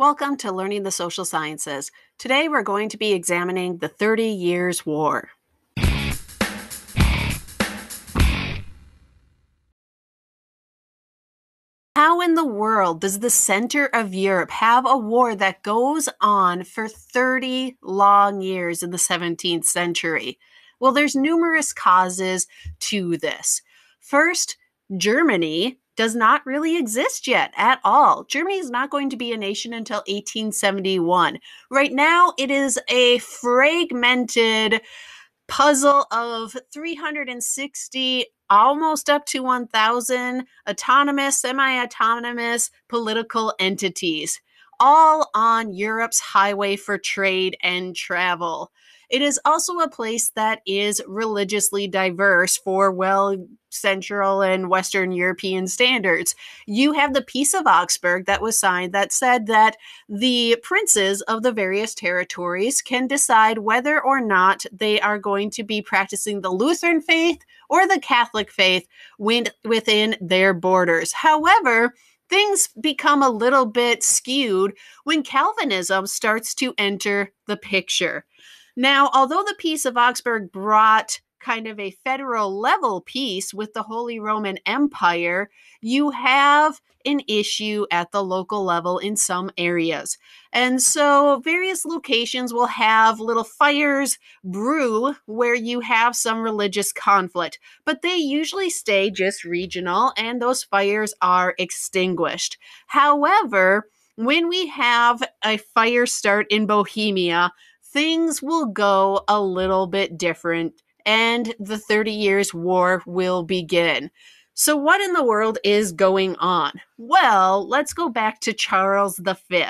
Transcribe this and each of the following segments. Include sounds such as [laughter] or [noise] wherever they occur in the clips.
Welcome to Learning the Social Sciences. Today we're going to be examining the Thirty Years' War. How in the world does the center of Europe have a war that goes on for 30 long years in the 17th century? Well, there's numerous causes to this. First, Germany does not really exist yet at all. Germany is not going to be a nation until 1871. Right now, it is a fragmented puzzle of 360 almost up to 1000 autonomous semi-autonomous political entities all on Europe's highway for trade and travel. It is also a place that is religiously diverse for, well, Central and Western European standards. You have the Peace of Augsburg that was signed that said that the princes of the various territories can decide whether or not they are going to be practicing the Lutheran faith or the Catholic faith within their borders. However, things become a little bit skewed when Calvinism starts to enter the picture. Now, although the Peace of Augsburg brought kind of a federal level peace with the Holy Roman Empire, you have an issue at the local level in some areas. And so various locations will have little fires brew where you have some religious conflict, but they usually stay just regional and those fires are extinguished. However, when we have a fire start in Bohemia, things will go a little bit different and the 30 Years' War will begin. So, what in the world is going on? Well, let's go back to Charles V.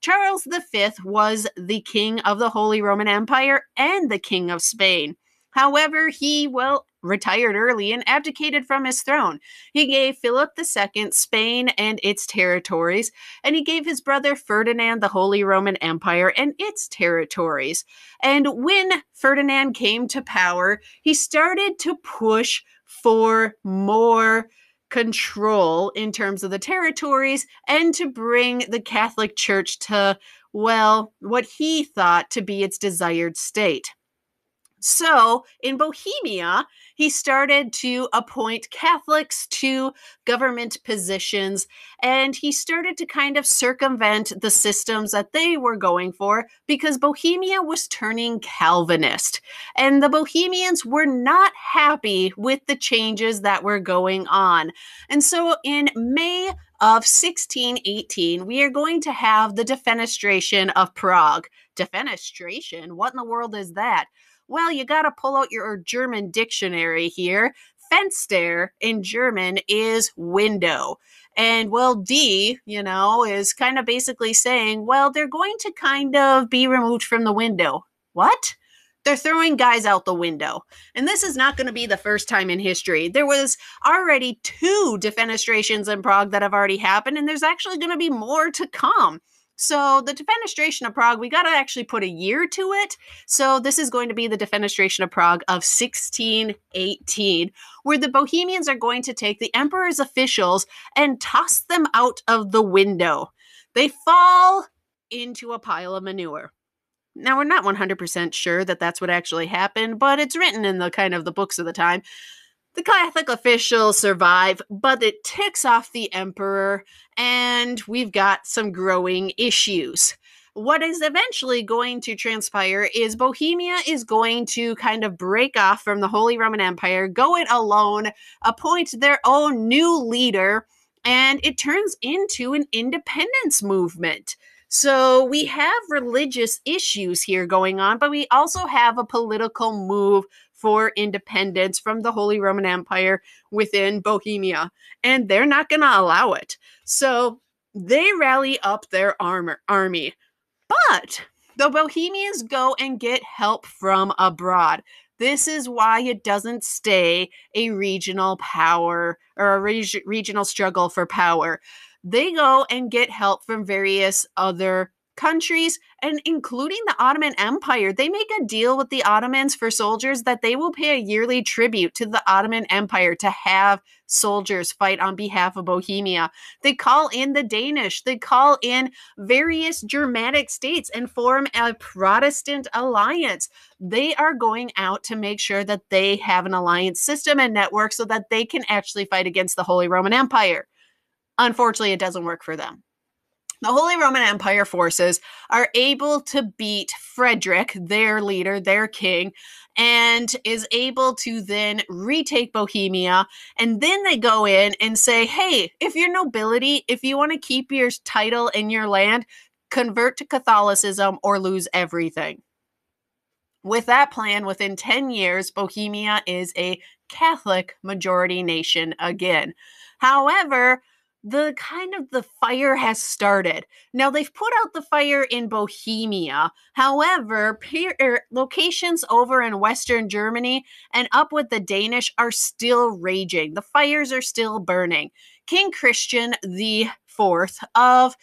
Charles V was the king of the Holy Roman Empire and the king of Spain. However, he, well, retired early and abdicated from his throne. He gave Philip II Spain and its territories, and he gave his brother Ferdinand the Holy Roman Empire and its territories. And when Ferdinand came to power, he started to push for more control in terms of the territories and to bring the Catholic Church to, well, what he thought to be its desired state. So in Bohemia, he started to appoint Catholics to government positions and he started to kind of circumvent the systems that they were going for because Bohemia was turning Calvinist. And the Bohemians were not happy with the changes that were going on. And so in May of 1618, we are going to have the defenestration of Prague. Defenestration? What in the world is that? Well, you got to pull out your German dictionary here. Fenster in German is window. And well, D, you know, is kind of basically saying, well, they're going to kind of be removed from the window. What? They're throwing guys out the window. And this is not going to be the first time in history. There was already two defenestrations in Prague that have already happened, and there's actually going to be more to come. So the defenestration of Prague, we got to actually put a year to it. So this is going to be the defenestration of Prague of 1618, where the Bohemians are going to take the emperor's officials and toss them out of the window. They fall into a pile of manure. Now we're not 100% sure that that's what actually happened, but it's written in the kind of the books of the time. The Catholic officials survive, but it ticks off the emperor, and we've got some growing issues. What is eventually going to transpire is Bohemia is going to kind of break off from the Holy Roman Empire, go it alone, appoint their own new leader, and it turns into an independence movement. So we have religious issues here going on, but we also have a political move for independence from the Holy Roman Empire within Bohemia, and they're not going to allow it. So they rally up their armor army. But the Bohemians go and get help from abroad. This is why it doesn't stay a regional power or a reg- regional struggle for power. They go and get help from various other countries, and including the Ottoman Empire, they make a deal with the Ottomans for soldiers that they will pay a yearly tribute to the Ottoman Empire to have soldiers fight on behalf of Bohemia. They call in the Danish, they call in various Germanic states and form a Protestant alliance. They are going out to make sure that they have an alliance system and network so that they can actually fight against the Holy Roman Empire. Unfortunately, it doesn't work for them. The Holy Roman Empire forces are able to beat Frederick, their leader, their king, and is able to then retake Bohemia. And then they go in and say, hey, if you're nobility, if you want to keep your title and your land, convert to Catholicism or lose everything. With that plan, within 10 years, Bohemia is a Catholic majority nation again. However, the kind of the fire has started. Now they've put out the fire in Bohemia. However, peer, er, locations over in Western Germany and up with the Danish are still raging. The fires are still burning. King Christian the Fourth of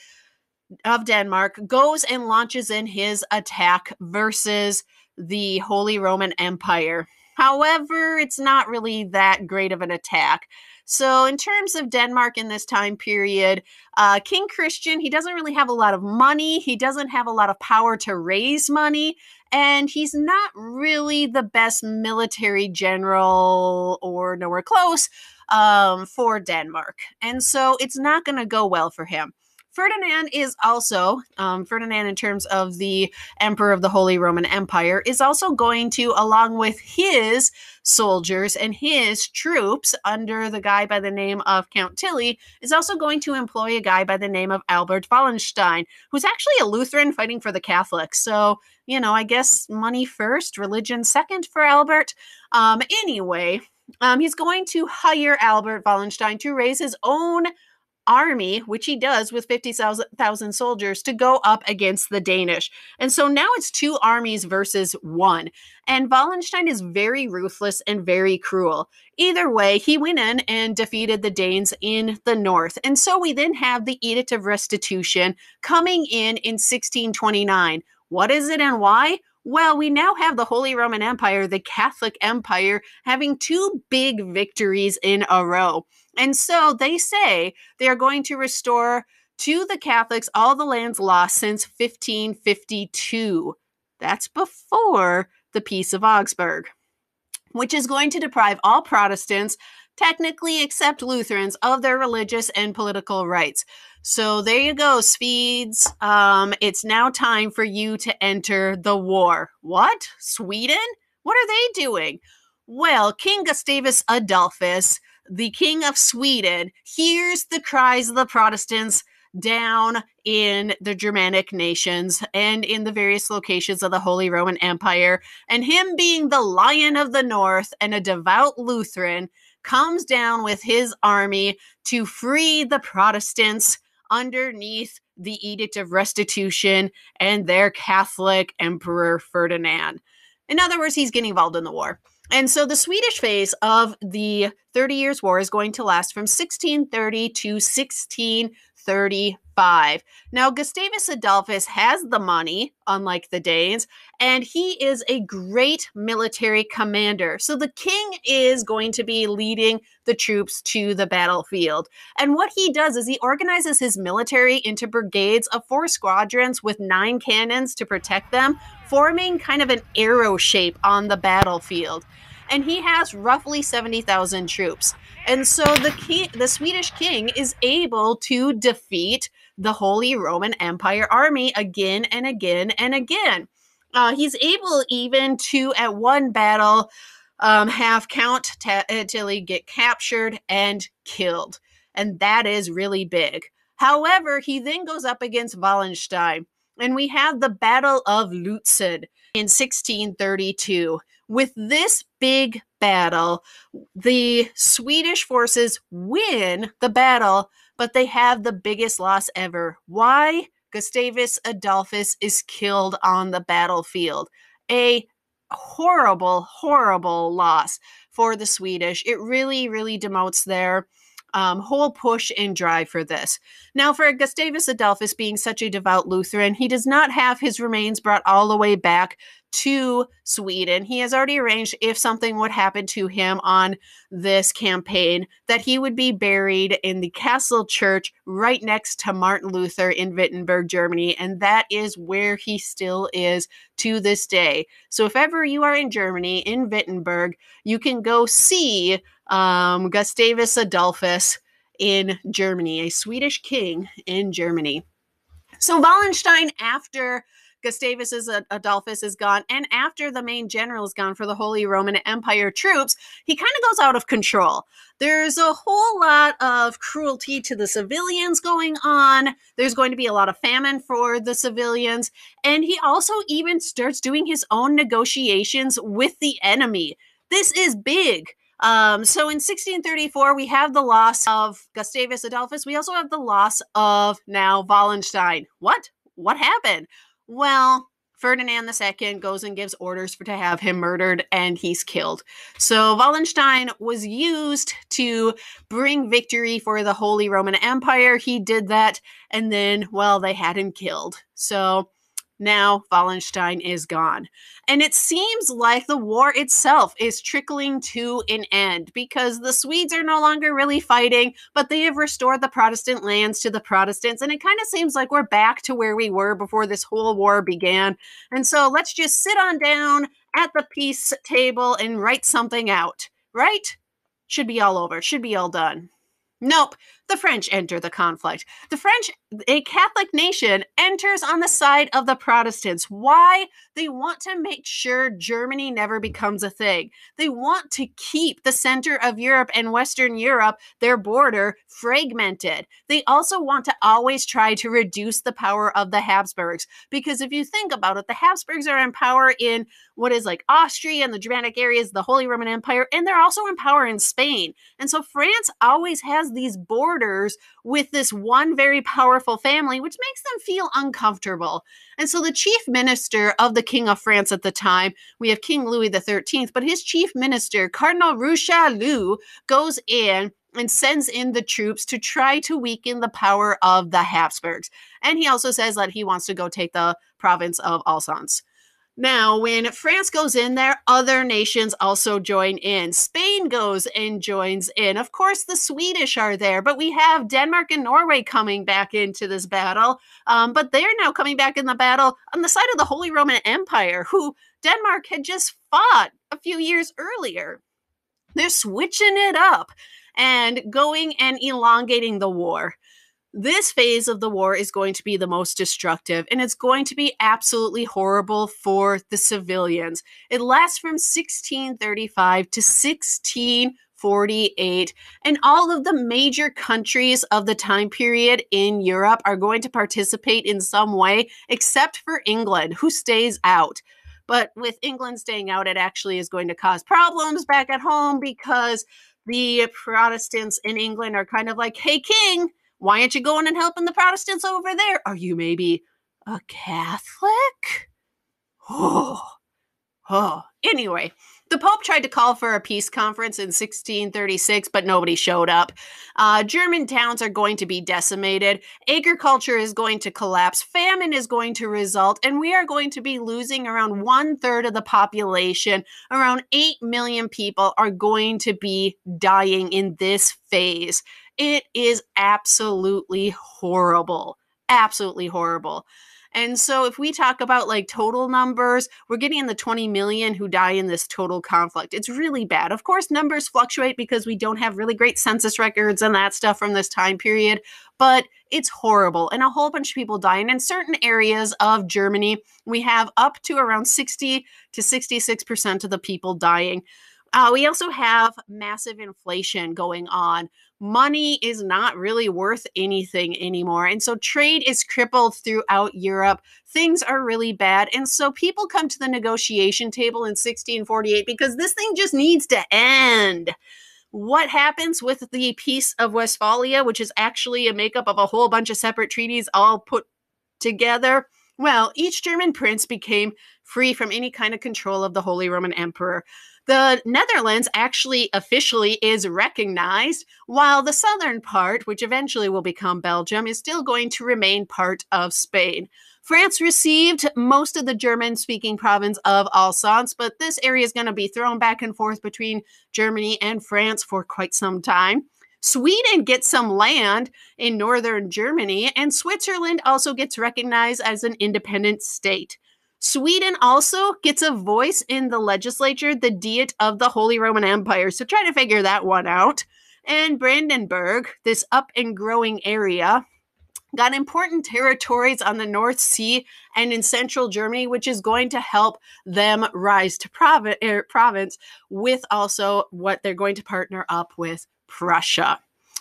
of Denmark goes and launches in his attack versus the Holy Roman Empire. However, it's not really that great of an attack. So, in terms of Denmark in this time period, uh, King Christian, he doesn't really have a lot of money. He doesn't have a lot of power to raise money. And he's not really the best military general or nowhere close um, for Denmark. And so it's not going to go well for him. Ferdinand is also, um, Ferdinand, in terms of the Emperor of the Holy Roman Empire, is also going to, along with his soldiers and his troops under the guy by the name of Count Tilly, is also going to employ a guy by the name of Albert Wallenstein, who's actually a Lutheran fighting for the Catholics. So, you know, I guess money first, religion second for Albert. Um, anyway, um, he's going to hire Albert Wallenstein to raise his own army, which he does with 50,000 soldiers, to go up against the Danish. And so now it's two armies versus one. And Wallenstein is very ruthless and very cruel. Either way, he went in and defeated the Danes in the north. And so we then have the Edict of Restitution coming in in 1629. What is it and why? Well, we now have the Holy Roman Empire, the Catholic Empire, having two big victories in a row. And so they say they are going to restore to the Catholics all the lands lost since 1552. That's before the Peace of Augsburg, which is going to deprive all Protestants, technically except Lutherans, of their religious and political rights. So there you go, Swedes. Um, it's now time for you to enter the war. What? Sweden? What are they doing? Well, King Gustavus Adolphus the king of Sweden hears the cries of the Protestants down in the Germanic nations and in the various locations of the Holy Roman Empire. And him being the lion of the north and a devout Lutheran comes down with his army to free the Protestants underneath the Edict of Restitution and their Catholic Emperor Ferdinand. In other words, he's getting involved in the war. And so the Swedish phase of the Thirty Years' War is going to last from 1630 to 1635. Now, Gustavus Adolphus has the money, unlike the Danes, and he is a great military commander. So the king is going to be leading the troops to the battlefield. And what he does is he organizes his military into brigades of four squadrons with nine cannons to protect them, forming kind of an arrow shape on the battlefield and he has roughly 70,000 troops. And so the king, the Swedish king is able to defeat the Holy Roman Empire army again and again and again. Uh, he's able even to, at one battle, um, have Count Tilly get captured and killed. And that is really big. However, he then goes up against Wallenstein. And we have the Battle of Lutzen in 1632. With this big battle, the Swedish forces win the battle, but they have the biggest loss ever. Why? Gustavus Adolphus is killed on the battlefield. A horrible, horrible loss for the Swedish. It really, really demotes their um, whole push and drive for this. Now, for Gustavus Adolphus being such a devout Lutheran, he does not have his remains brought all the way back to Sweden. He has already arranged if something would happen to him on this campaign that he would be buried in the castle church right next to Martin Luther in Wittenberg, Germany, and that is where he still is to this day. So if ever you are in Germany in Wittenberg, you can go see um, Gustavus Adolphus in Germany, a Swedish king in Germany. So Wallenstein, after Gustavus Adolphus is gone, and after the main general is gone for the Holy Roman Empire troops, he kind of goes out of control. There's a whole lot of cruelty to the civilians going on. There's going to be a lot of famine for the civilians. And he also even starts doing his own negotiations with the enemy. This is big. Um, so in 1634, we have the loss of Gustavus Adolphus. We also have the loss of now Wallenstein. What? What happened? Well, Ferdinand II goes and gives orders for to have him murdered and he's killed. So Wallenstein was used to bring victory for the Holy Roman Empire. He did that and then well they had him killed. So now Wallenstein is gone. And it seems like the war itself is trickling to an end because the Swedes are no longer really fighting, but they have restored the Protestant lands to the Protestants. And it kind of seems like we're back to where we were before this whole war began. And so let's just sit on down at the peace table and write something out, right? Should be all over, should be all done. Nope. The French enter the conflict. The French, a Catholic nation, enters on the side of the Protestants. Why? They want to make sure Germany never becomes a thing. They want to keep the center of Europe and Western Europe, their border, fragmented. They also want to always try to reduce the power of the Habsburgs. Because if you think about it, the Habsburgs are in power in what is like Austria and the Germanic areas, the Holy Roman Empire, and they're also in power in Spain. And so France always has these borders with this one very powerful family, which makes them feel uncomfortable. And so the chief minister of the King of France at the time, we have King Louis XIII, but his chief minister, Cardinal Richelieu, goes in and sends in the troops to try to weaken the power of the Habsburgs. And he also says that he wants to go take the province of Alsace. Now, when France goes in there, other nations also join in. Spain goes and joins in. Of course, the Swedish are there, but we have Denmark and Norway coming back into this battle. Um, but they're now coming back in the battle on the side of the Holy Roman Empire, who Denmark had just fought a few years earlier. They're switching it up and going and elongating the war. This phase of the war is going to be the most destructive and it's going to be absolutely horrible for the civilians. It lasts from 1635 to 1648, and all of the major countries of the time period in Europe are going to participate in some way, except for England, who stays out. But with England staying out, it actually is going to cause problems back at home because the Protestants in England are kind of like, hey, King, why aren't you going and helping the Protestants over there? Are you maybe a Catholic? Oh, [sighs] oh. [sighs] Anyway, the Pope tried to call for a peace conference in 1636, but nobody showed up. Uh, German towns are going to be decimated. Agriculture is going to collapse. Famine is going to result. And we are going to be losing around one third of the population. Around 8 million people are going to be dying in this phase. It is absolutely horrible. Absolutely horrible. And so, if we talk about like total numbers, we're getting in the 20 million who die in this total conflict. It's really bad. Of course, numbers fluctuate because we don't have really great census records and that stuff from this time period, but it's horrible. And a whole bunch of people die. And in certain areas of Germany, we have up to around 60 to 66% of the people dying. Uh, we also have massive inflation going on. Money is not really worth anything anymore. And so trade is crippled throughout Europe. Things are really bad. And so people come to the negotiation table in 1648 because this thing just needs to end. What happens with the Peace of Westphalia, which is actually a makeup of a whole bunch of separate treaties all put together? Well, each German prince became free from any kind of control of the Holy Roman Emperor. The Netherlands actually officially is recognized, while the southern part, which eventually will become Belgium, is still going to remain part of Spain. France received most of the German speaking province of Alsace, but this area is going to be thrown back and forth between Germany and France for quite some time. Sweden gets some land in northern Germany, and Switzerland also gets recognized as an independent state. Sweden also gets a voice in the legislature, the Diet of the Holy Roman Empire. So try to figure that one out. And Brandenburg, this up and growing area, got important territories on the North Sea and in central Germany, which is going to help them rise to provi- er, province with also what they're going to partner up with Prussia.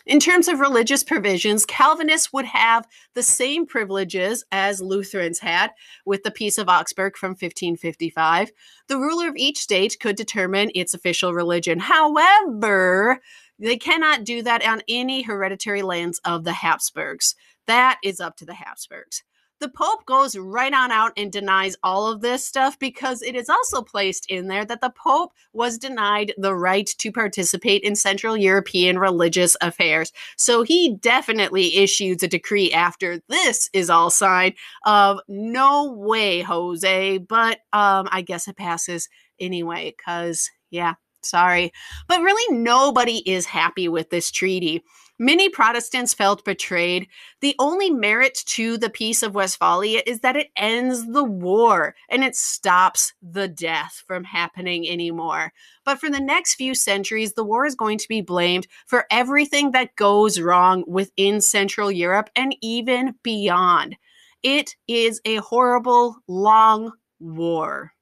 In terms of religious provisions, Calvinists would have the same privileges as Lutherans had with the Peace of Augsburg from 1555. The ruler of each state could determine its official religion. However, they cannot do that on any hereditary lands of the Habsburgs. That is up to the Habsburgs the Pope goes right on out and denies all of this stuff because it is also placed in there that the Pope was denied the right to participate in Central European religious affairs. So he definitely issues a decree after this is all signed of no way, Jose. But um, I guess it passes anyway because, yeah, sorry. But really, nobody is happy with this treaty. Many Protestants felt betrayed. The only merit to the Peace of Westphalia is that it ends the war and it stops the death from happening anymore. But for the next few centuries, the war is going to be blamed for everything that goes wrong within Central Europe and even beyond. It is a horrible, long war.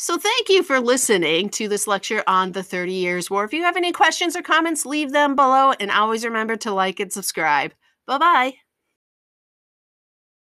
So, thank you for listening to this lecture on the 30 Years' War. If you have any questions or comments, leave them below and always remember to like and subscribe. Bye bye.